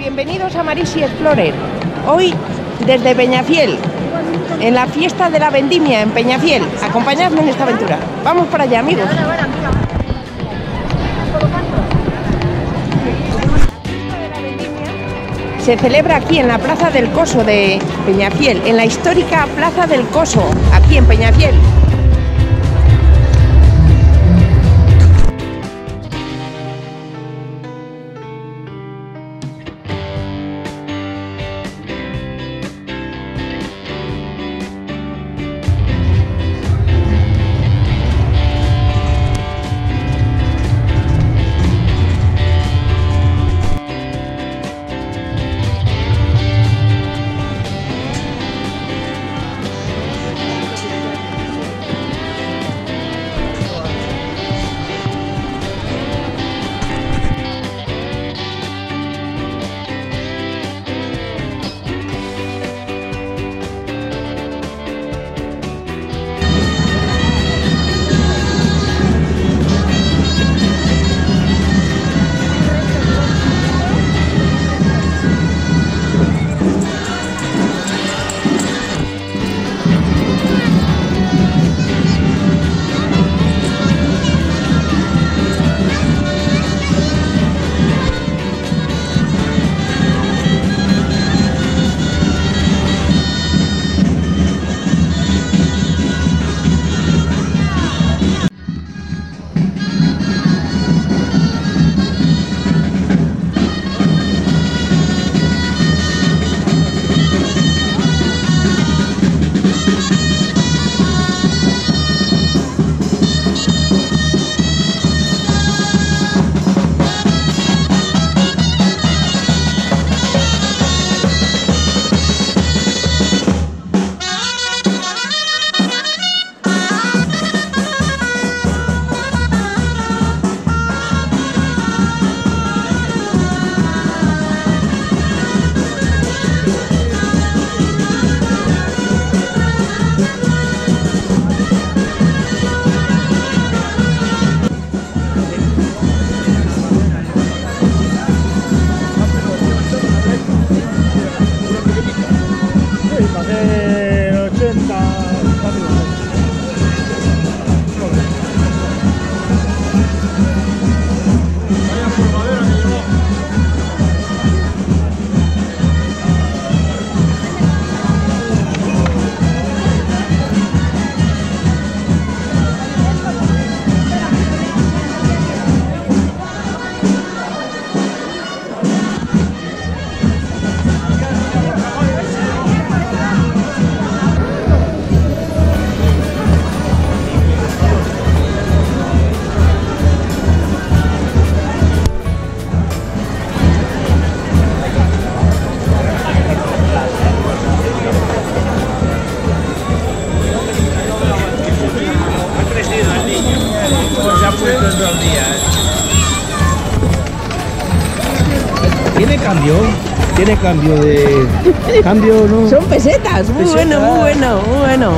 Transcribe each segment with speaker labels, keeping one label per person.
Speaker 1: bienvenidos a Marisi Explorer. Hoy desde Peñafiel, en la fiesta de la vendimia en Peñafiel. Acompañadme en esta aventura. Vamos para allá, amigos. Se celebra aquí en la Plaza del Coso de Peñafiel, en la histórica Plaza del Coso, aquí en Peñafiel.
Speaker 2: De
Speaker 3: Tiene cambio, tiene cambio de cambio, ¿no?
Speaker 1: Son pesetas, muy
Speaker 3: Pesetas.
Speaker 1: bueno, muy bueno, muy bueno.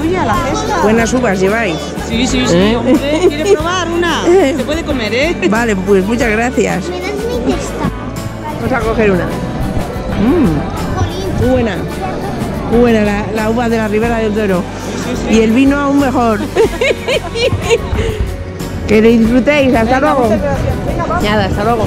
Speaker 4: Tuya, la cesta.
Speaker 1: Buenas uvas lleváis.
Speaker 4: Sí, sí, sí,
Speaker 1: ¿Eh?
Speaker 4: hombre. ¿Quieres probar una? Se puede comer, ¿eh?
Speaker 1: Vale, pues muchas gracias.
Speaker 5: ¿Me das mi testa?
Speaker 1: Vamos a coger una. Mm, muy buena. Muy buena la, la uva de la Ribera del Duero. Y el vino aún mejor. que lo disfrutéis. Hasta luego. Nada, hasta luego.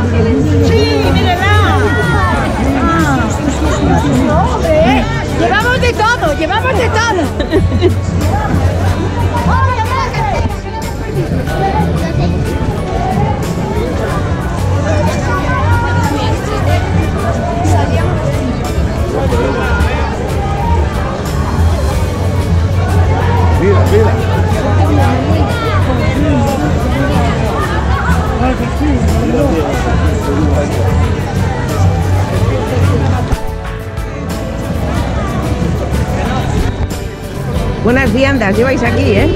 Speaker 5: Llevamos de todo.
Speaker 1: Buenas viandas lleváis aquí, ¿eh?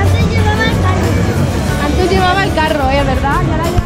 Speaker 5: Antes llevaba el carro.
Speaker 6: Antes llevaba el carro, ¿eh? ¿Verdad? Y ahora ya...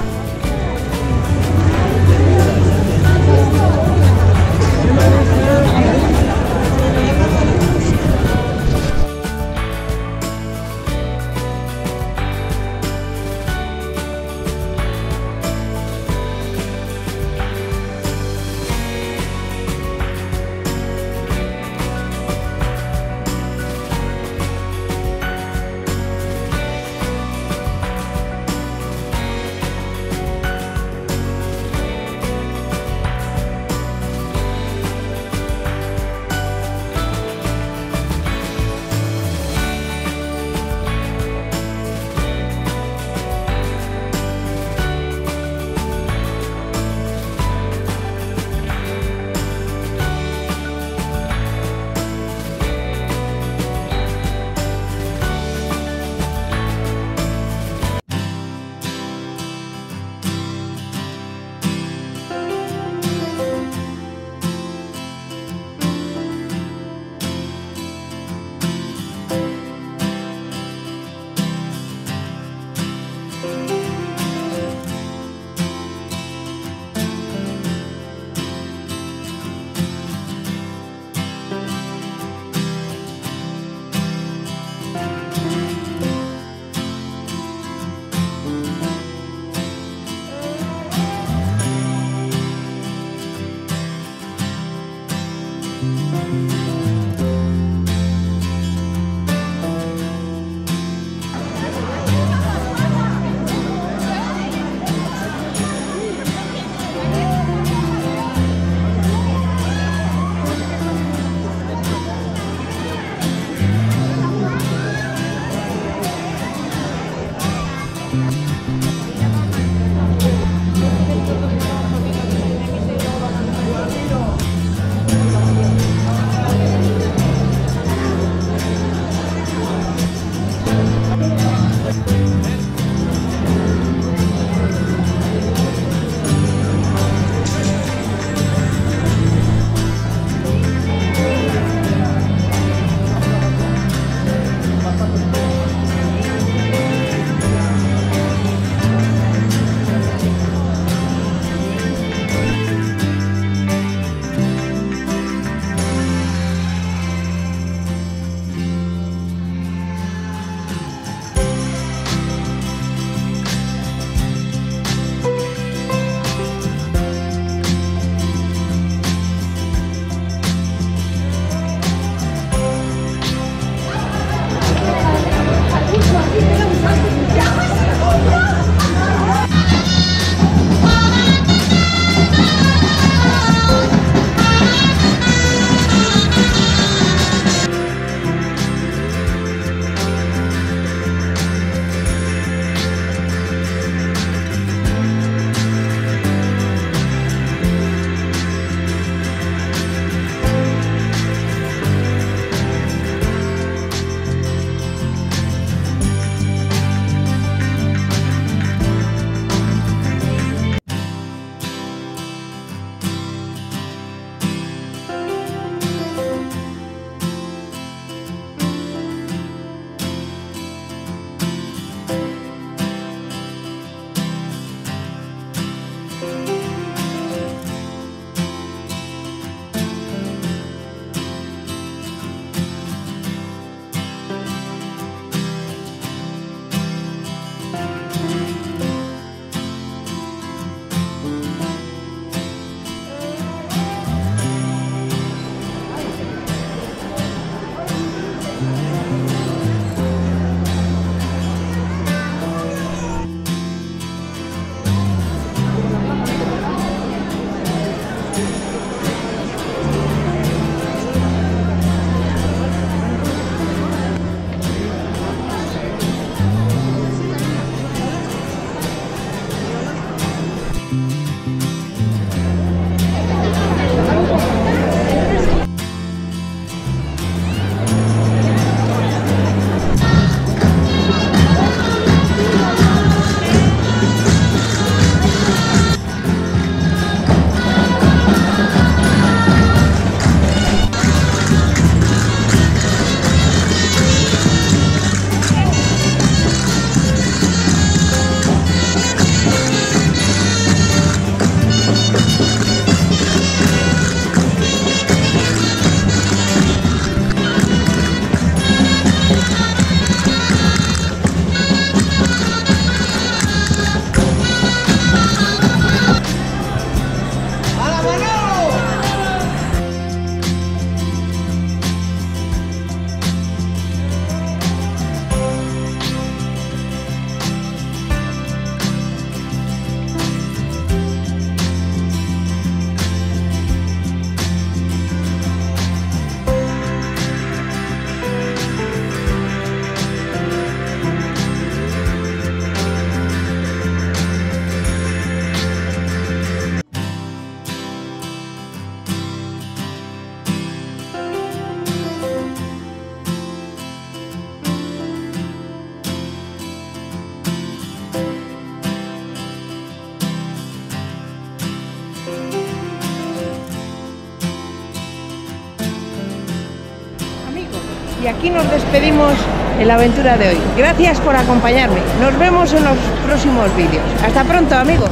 Speaker 1: Y aquí nos despedimos en la aventura de hoy. Gracias por acompañarme. Nos vemos en los próximos vídeos. Hasta pronto, amigos.